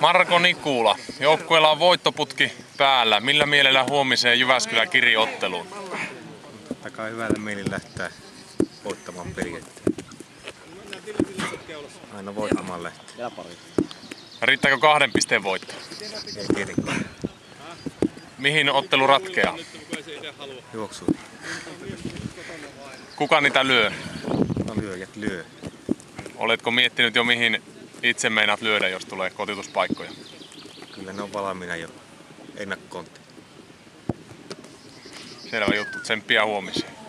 Marko Nikula, joukkueella on voittoputki päällä. Millä mielellä huomiseen Jyväskylän kiriotteluun? Totta kai hyvällä mielin lähtää voittamaan peliä. Aina voittamaan lähtee. Riittääkö kahden pisteen voitto? Ei tietenkään. Mihin ottelu ratkeaa? Juoksu. Kuka niitä lyö? No lyöjät lyö. Oletko miettinyt jo mihin itse meinaat lyödä, jos tulee kotituspaikkoja? Kyllä ne on valmiina jo ennakkoon. Selvä juttu. Tsemppiä huomiseen.